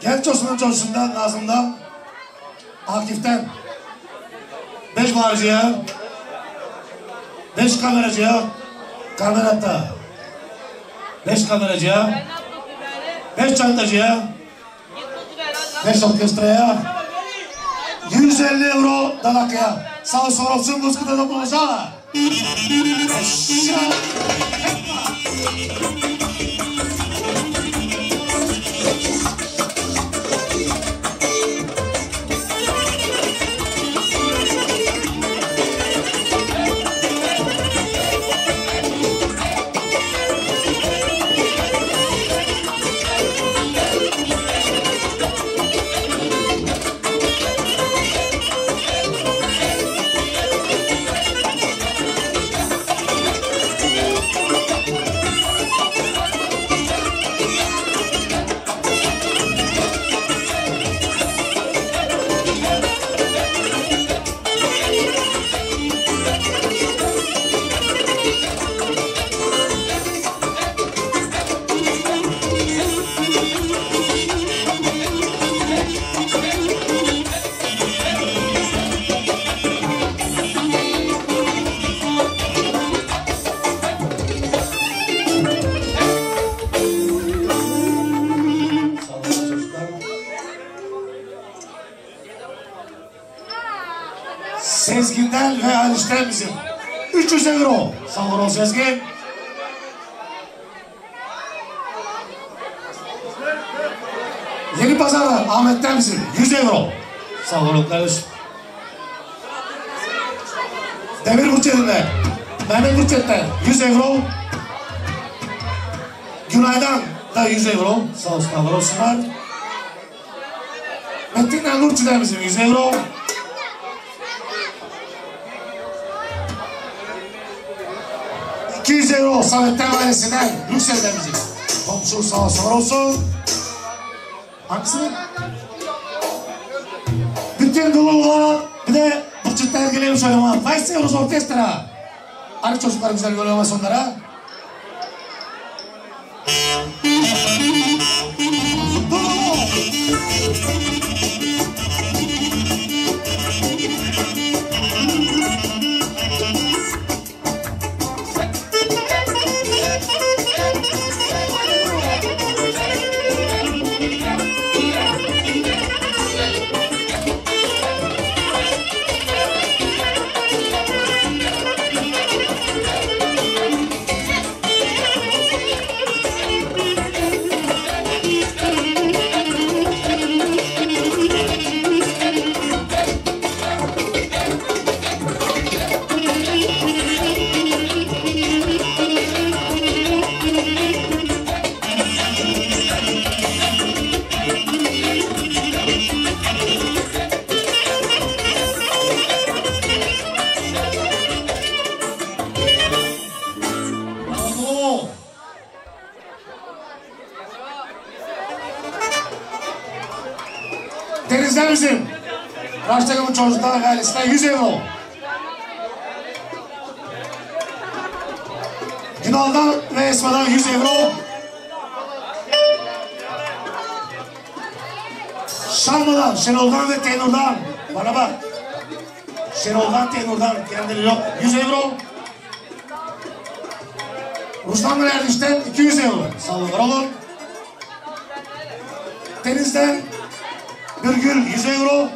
Genç Osman Coşkun'dan, Nazım'dan, Akif'ten, beş bağırıcıya, beş kameracıya, kameratta, beş kameracıya, beş çantacıya, beş orkestraya, 150 euro dalakaya. Sağ sol olsun Moskova'da da bulacağım. Eşya. Sezgin'den ve Aliş'ten bizim. 300 euro. Sağ olun Sezgin. Yeni Pazar'dan Ahmet'ten bizim. 100 euro. Sağ olun kardeşim. Demir Burçet'inde. Mehmet Burçet'ten 100 euro. Günay'dan da 100 euro. Sağ olsunlar, olsunlar. Metin'den Nurçu'dan bizim 100 euro. ...200 euro Samet'ten ailesinden... ...Brüksel'den bizim. Komşu sağ olsun olsun. Hangisini? Bütün Gulul'a bir de bu çiftler geliyor söyleme. Kaç euros orkestra? Hani çocuklar güzel görüyor onlara? Denizden bizim. Raştakımın çocuklar ailesinden 100 euro. Günal'dan ve Esma'dan 100 euro. Şanlı'dan, Şenol'dan ve Tenur'dan. Bana bak. Şenol'dan, Tenur'dan kendileri yok. 100 euro. Ruslan ve Erdinç'ten 200 euro. Var olun. Deniz'den Birgül 100 euro.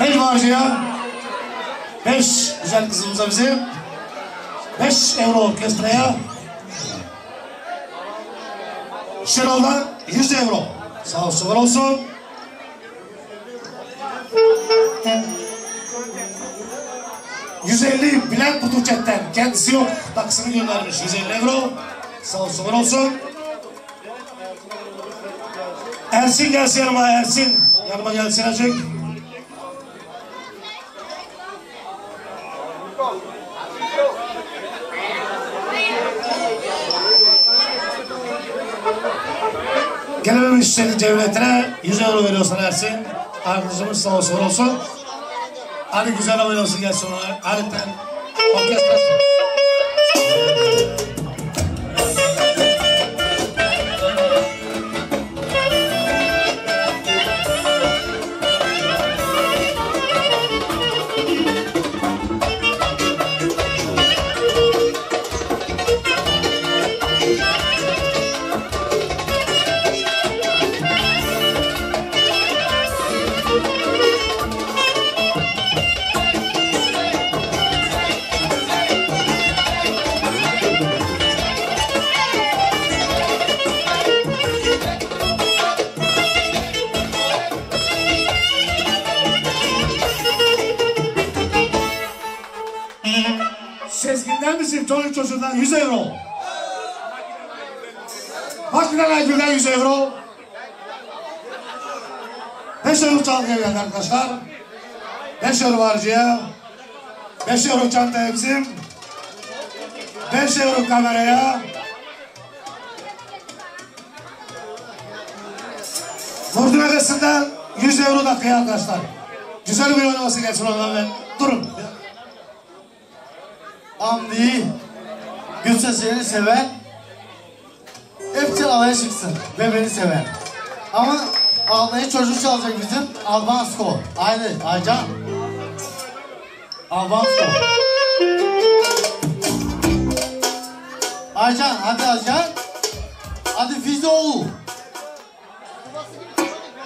Beş bağcıya. Beş güzel kızımıza bizim. Beş euro orkestraya. Şenol'dan 100 euro. Sağ olsun, olsun. ...150 Bülent Butuçet'ten kendisi yok. Taksini göndermiş 150 euro. Sağ olsun, olsun. Ersin gelsin yanıma Ersin. Yanıma gelsin azıcık. Gelememiş senin devletine 100 euro veriyor sana Ersin. Arkadaşımız sağ olsun olsun. Hadi güzel oynuyorsun gelsin ona. Hadi. Orkestrası. Bizim çocuk çocuğundan 100 euro. Makineler gülden 100 euro. 5 euro çalgıya geldi arkadaşlar. 5 euro harcıya. 5 euro çantaya bizim. 5 euro kameraya. Vurdu arasından 100 euro dakikaya arkadaşlar. Güzel bir oynaması gelsin ondan ben. Durun. Hamdi'yi gül seslerini seven hepsi alaya çıksın ve beni seven. Ama ağlayı çocuk çalacak bizim Albansko. Haydi Aycan. Albansko. Aycan hadi Aycan. Hadi Fizoğlu.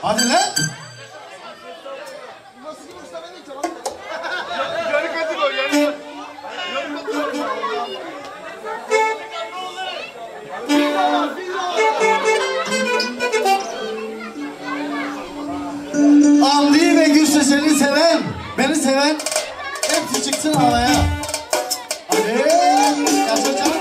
Hadi lan. Seslerini seven, beni seven hepsi çıksın havaya. Hadi. Yaşa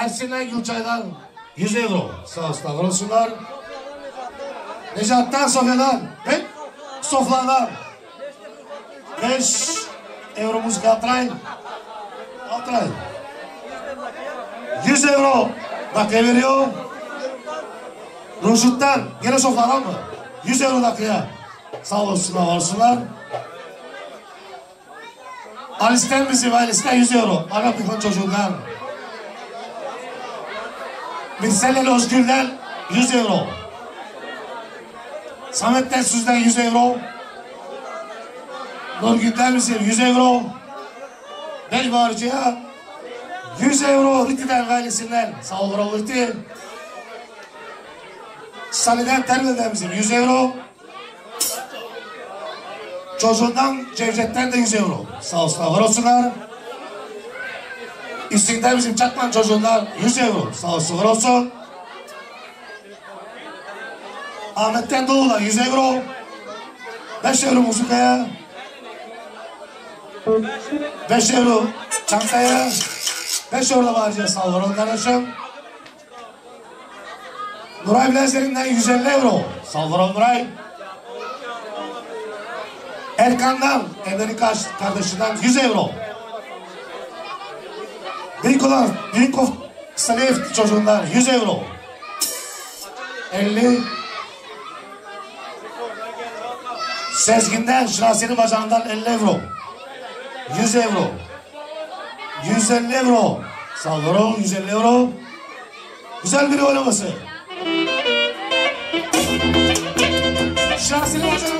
Ersin'e Gülçay'dan 100 euro. Sağ olsunlar. olsunlar. Necat'tan Sofya'dan ve Sofla'dan 5 euromuz Galatasaray. Galatasaray. 100 euro dakika veriyor. Ruşut'tan gene Sofla'dan mı? 100 euro dakikaya. Sağ olsunlar, olsunlar. Alis'ten bizim Alis'ten 100 euro. Araplıklı çocuğundan. Birselel Özgür'den 100 euro. Samet'ten Süz'den 100 euro. Nurgül'den bizim 100 euro. Belvarcı'ya 100 euro Riti'den ailesinden. Sağ ol bravo Riti. Bizim 100 euro. Çocuğundan Cevcet'ten de 100 euro. Sağ olsunlar, var olsunlar. İstik'ten bizim Çakman çocuğundan 100 euro. Sağ olsun, olsun. Ahmet'ten Doğu'dan 100 euro. 5 euro muzikaya. 5 euro çantaya. 5 euro harcaya sağ olun kardeşim. Nuray Bilezlerinden 150 euro. Salvador Nuray. Erkan'dan, evlilik kardeşinden 100 euro. Binko'dan, Binkov Salif çocuğundan 100 euro. 50 Sezgin'den Şinasi'nin bacağından 50 euro. 100 euro. 150 euro. Salvaro 150 euro. Güzel bir oynaması. Şinasi'nin bacağından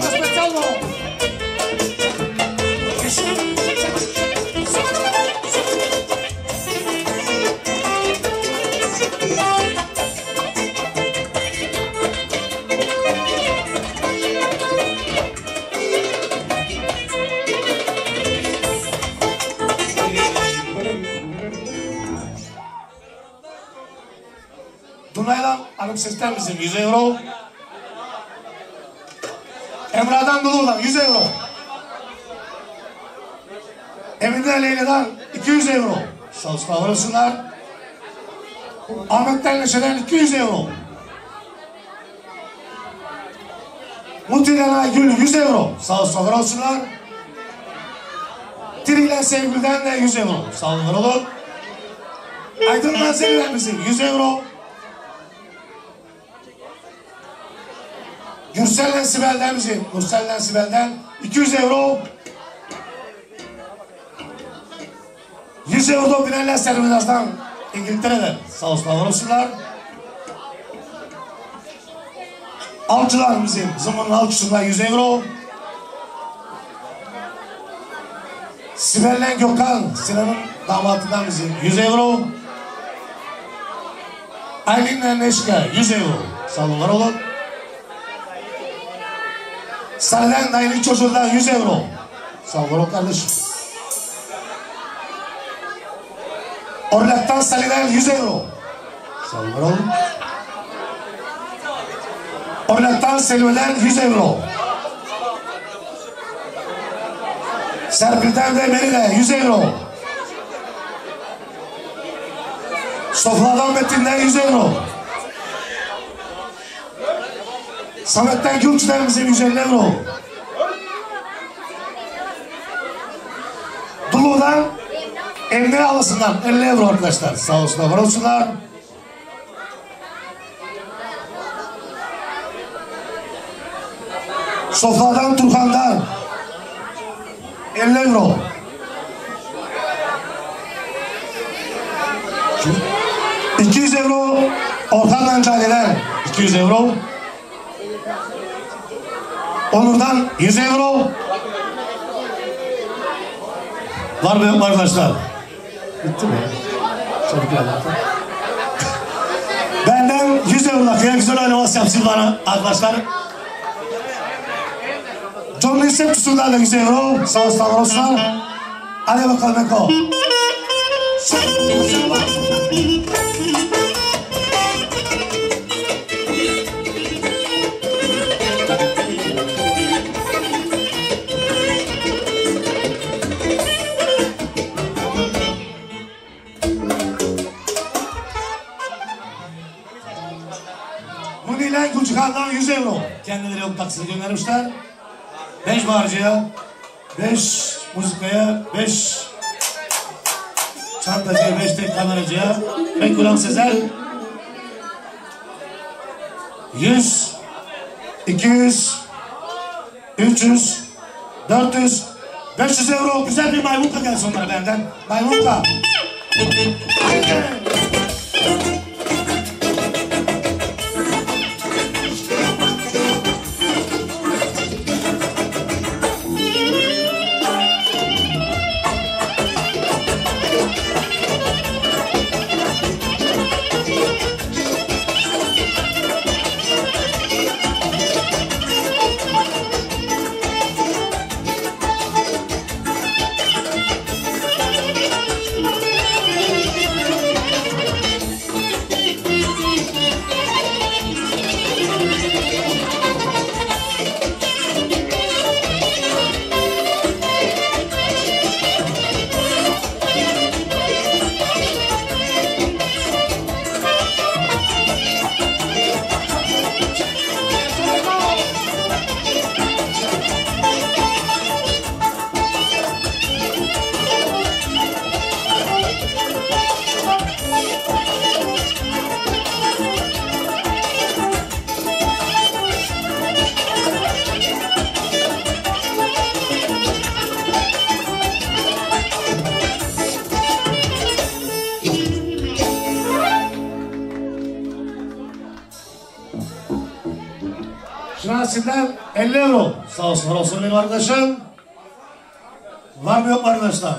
Sesler bizim 100 euro. Emrah'dan Dulu'dan 100 euro. Emine Leyla'dan 200 euro. Olsun olsunlar. Ahmet'ten Neşe'den 200 euro. Muti'den Aygül 100 euro. Sağ olsun olsunlar. Tiri'yle Sevgül'den de 100 euro. Sağ olun olun. Aydın'dan Zeli'den bizim 100 euro. Gürsel'den Sibel'den bizim. Gürsel'den Sibel'den 200 euro. 100 euro binerler Serminaz'dan İngiltere'den. Sağ olsunlar olsunlar. Avcılar bizim. Zamanın avcısından 100 euro. Sibel'den Gökhan. Sinan'ın damatından bizim 100 euro. Aylin'den Neşka 100 euro. Sağ olun var olun. Sarıdan dayının çocuğundan 100 euro. Sağ olun kardeşim. Orlak'tan Salih'den 100 euro. Sağ olun. Orlak'tan Selvi'den 100 euro. Serpil'den de Meri'den 100 euro. Sofradan Metin'den 100 euro. Samet'ten Gülçü'den bizim 150 euro. Dulu'dan Emre Alısı'ndan 50 euro arkadaşlar. Sağ olsunlar, var olsunlar. Sofradan Turkan'dan 50 euro. İki yüz euro Orhan Ancali'den 200 euro. Onur'dan 100 euro. Var mı yok arkadaşlar? Bitti mi? Çabuk gel. Benden 100 euro dakika güzel oynaması yapsın bana arkadaşlar. John Lissep tutundan da 100 euro. Sağ olsun olsunlar. Hadi bakalım Eko. Muni'yle Gülçıkan'dan 100 euro. Kendileri yok taksini göndermişler. 5 bağırcıya, 5 muzikaya, 5 çantacıya, 5 tek kameracıya, ben Kur'an Sezer. 100, 200, 300, 400, 500 euro güzel bir maymunka gelsin onlara benden. Maymunka. Olsun, var mı yok mu arkadaşlar?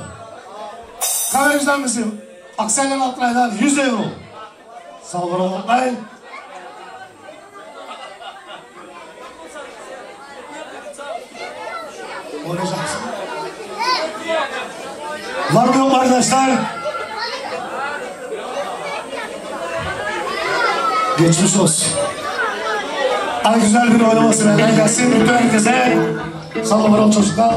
Kamerimizden bizim Aksel'den Altınay'dan 100 euro. Sağ olun, unutmayın. Oynayacaksın. Var mı yok mu arkadaşlar? Geçmiş olsun. Ay güzel bir oynaması benden gelsin. Bütün herkese sağ olun çocuklar.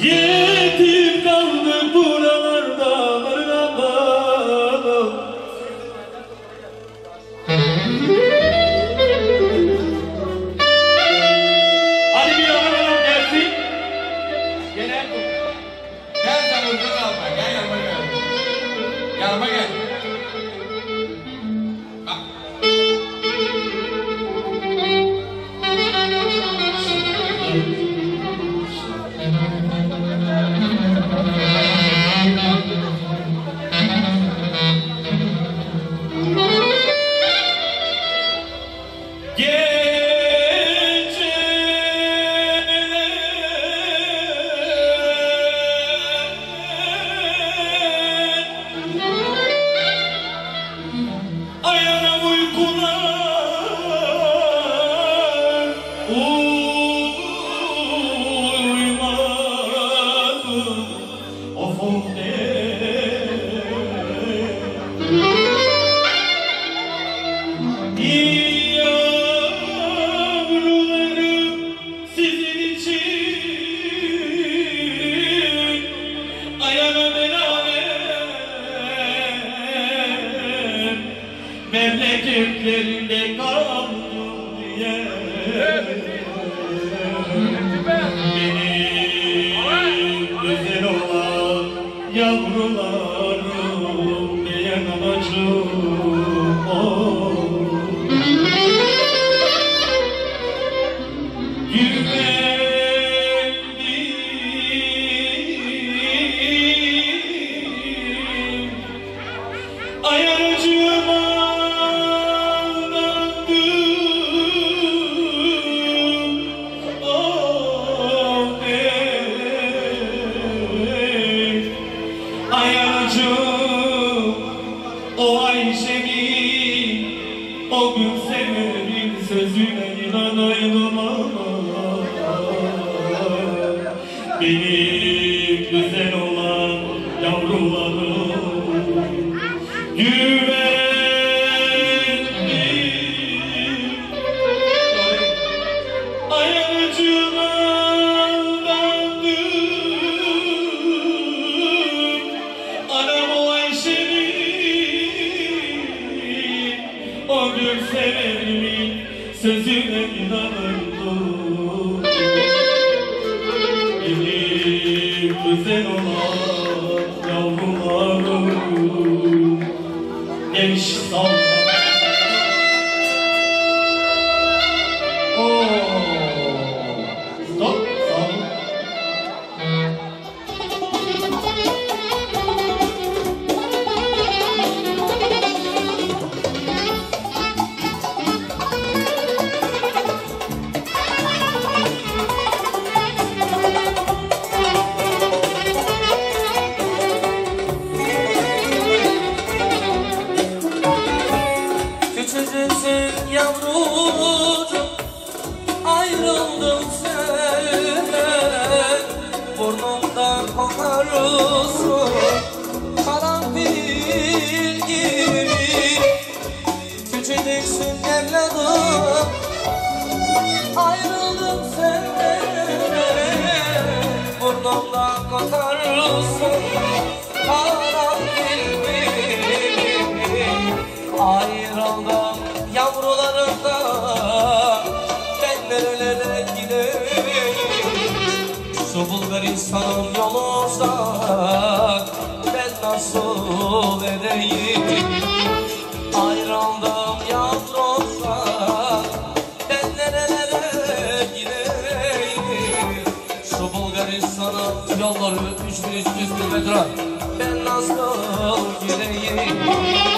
Yetim kaldım buralarda Yol ver insanım yol Ben nasıl edeyim? Ayrıldım yalnızdan Ben nerelere gideyim? Şu Bulgar insanım yolları üç bin üç yüz kilometre Ben nasıl gideyim?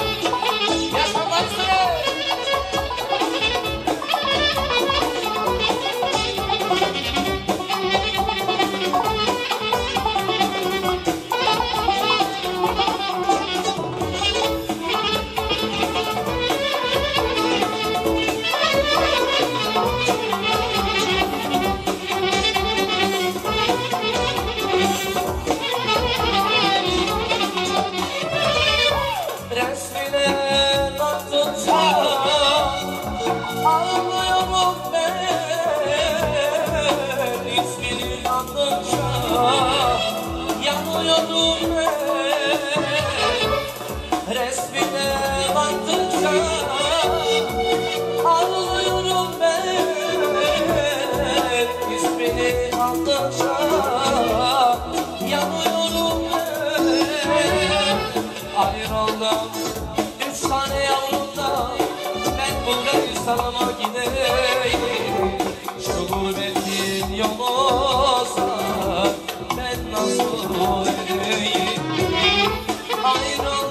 sarama gideyim Şu gurbetin yolozsa ben nasıl öleyim Ayrıl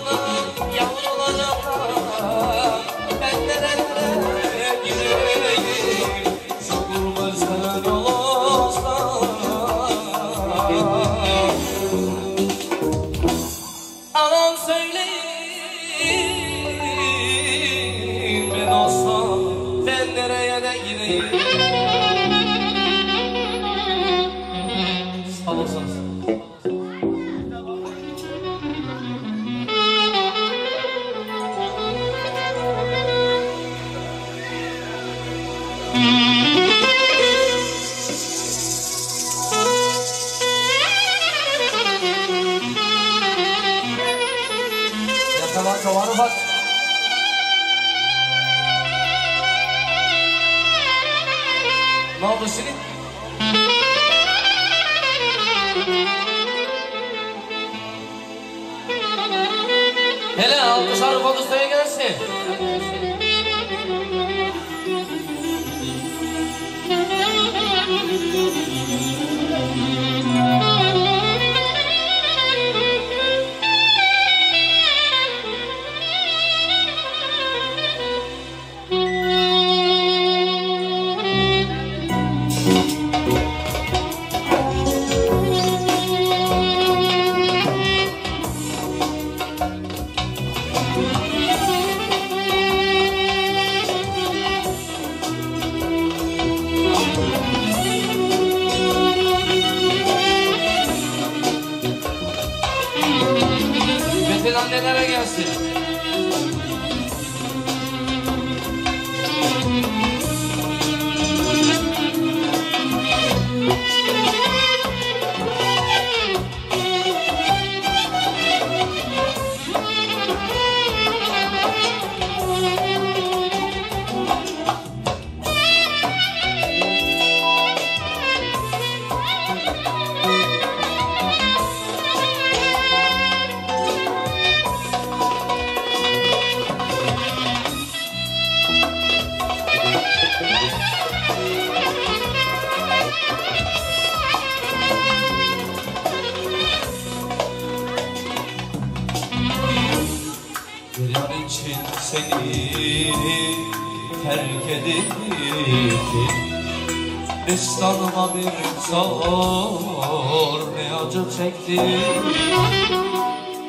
Destanıma bir zor ne acı çektim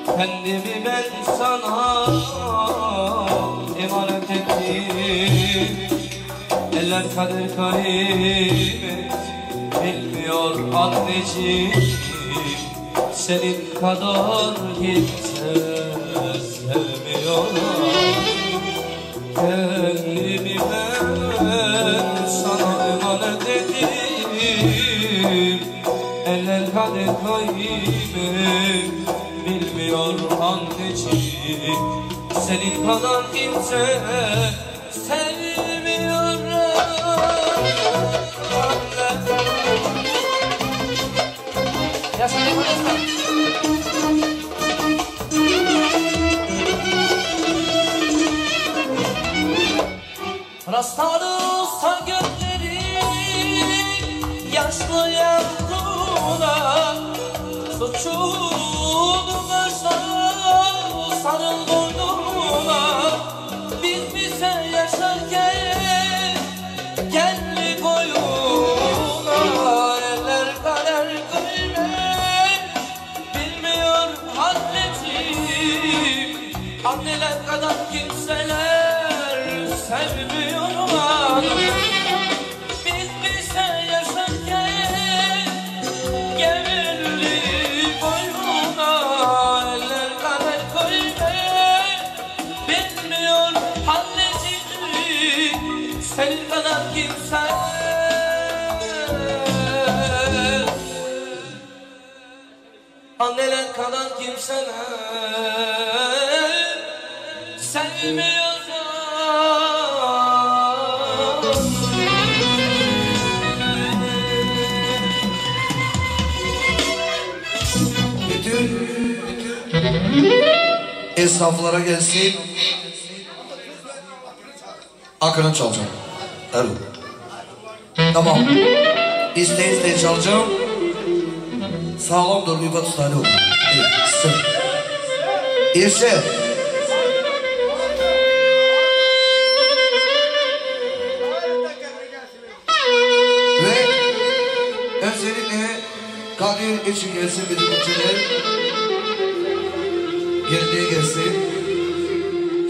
Kendimi ben sana emanet ettim. Eller kader kaymet bilmiyor anneciğim. Senin kadar kimse sevmiyor bilmiyor anneciğim Senin kadar kimse sevmiyor Anneler kadar kimseler sevmiyor esnaflara gelsin. Akını çalacağım. Evet. Tamam. İsteye isteye çalacağım. Sağlam dur bir batı tane olur. Ve özellikle Kadir için gelsin bizim ülkeler. Geldiği gelsin.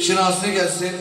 Şinasi gelsin.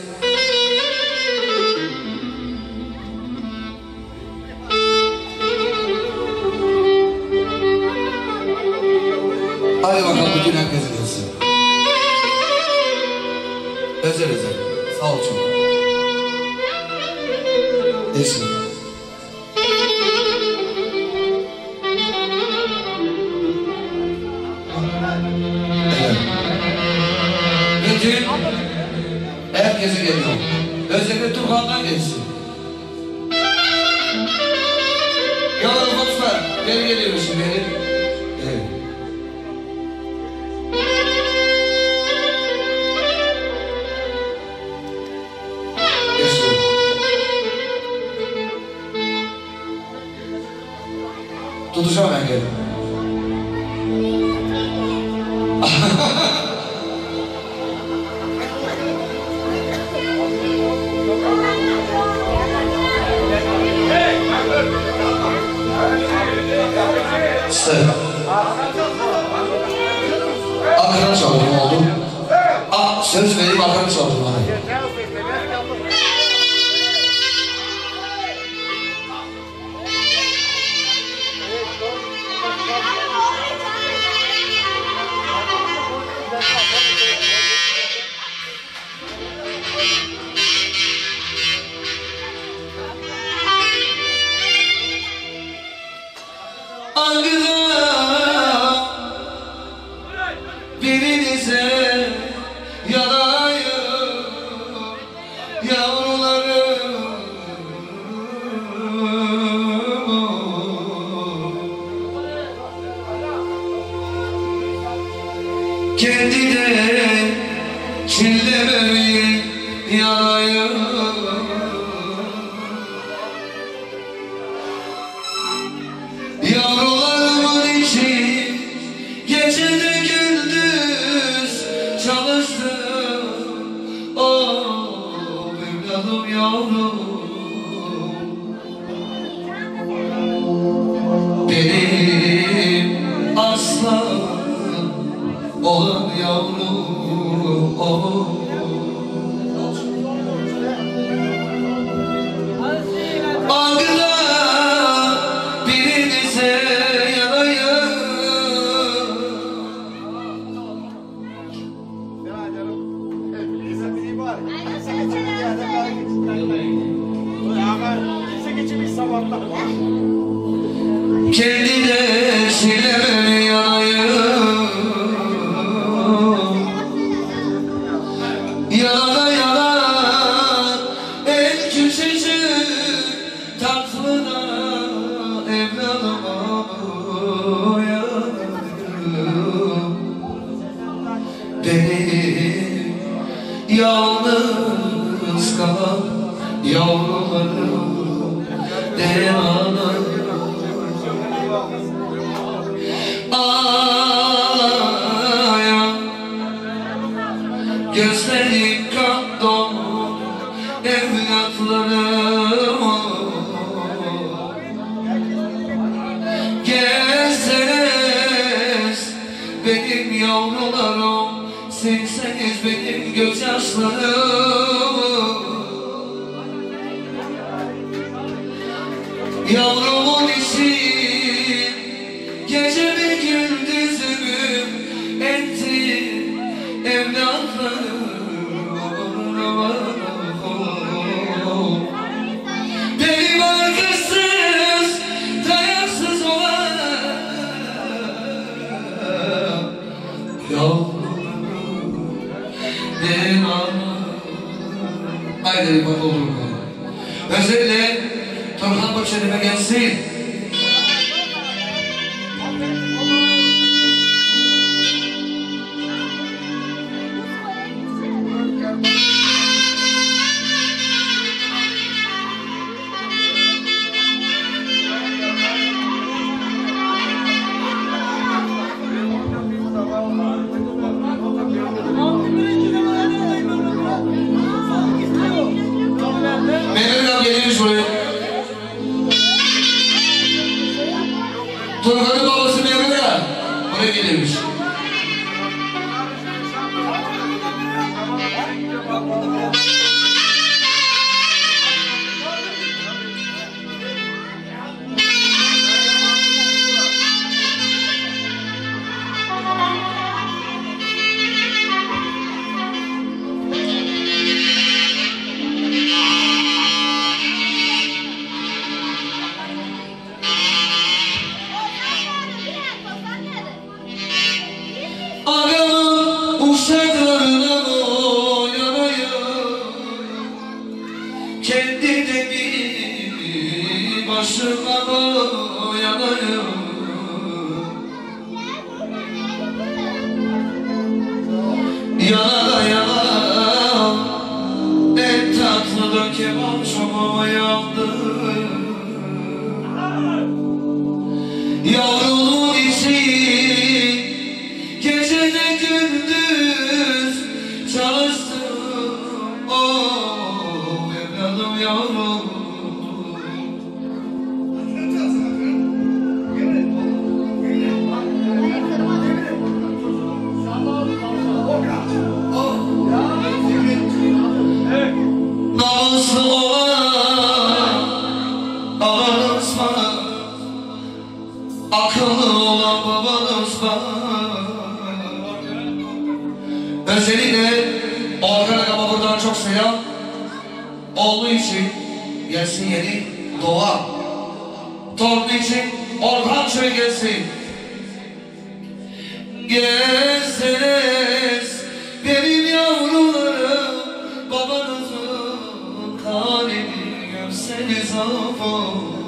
Sarı. Arkana çabuk oldu. Aa, söz vereyim arkana çabuk. Kendi news. Babanızın kalbini görseniz affo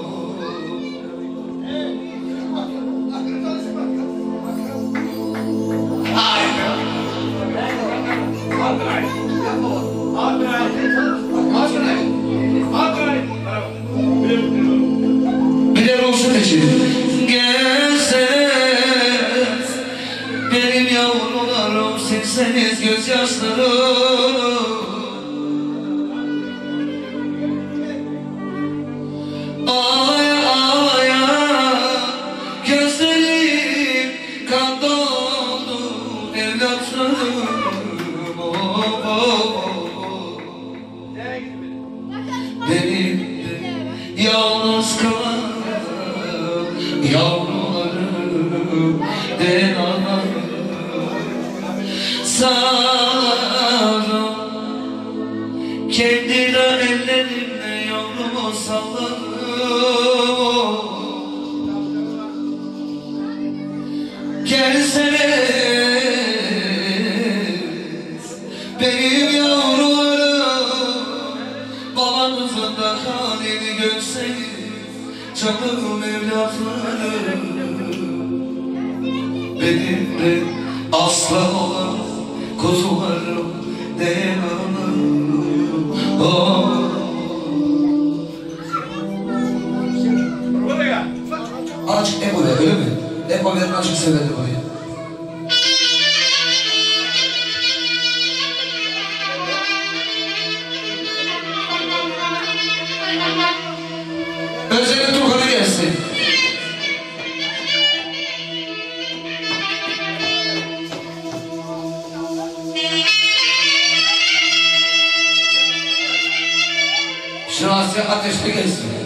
Şinasi Ateşli gelsin.